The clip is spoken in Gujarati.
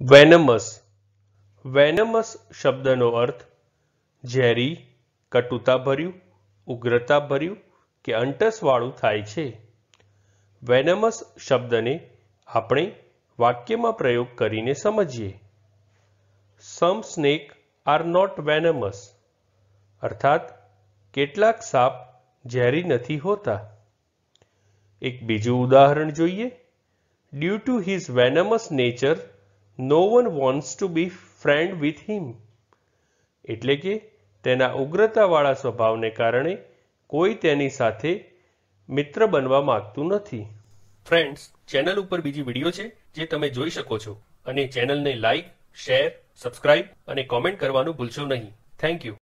વેનમસ. વેનમસ શબ્દનો અર્થ ઝેરી, કટુતાભર્યું, ઉગ્રતાભર્યું કે અંટસવાળું થાય છે. વેનમસ શબ્દને આપણે વાક્યમાં પ્રયોગ કરીને સમજીએ. Some snake are not venomous અર્થાત, કેટલાક સાપ ઝેરી નથી હોતા. એક બીજું ઉદાહરણ જોઈએ. Due to his venomous nature no one wants to be friend with him એટલે કે તેના ઉગ્રતાવાળા સ્વભાવને કારણે કોઈ તેની સાથે મિત્ર બનવા માંગતું નથી. ફ્રેન્ડ્સ ચેનલ ઉપર બીજી વીડિયો છે, જે તમે જોઈ શકો છો. અને ચેનલને લાઈક શેર સબસ્ક્રાઇબ અને કોમેન્ટ કરવાનું ભૂલશો નહીં. Thank you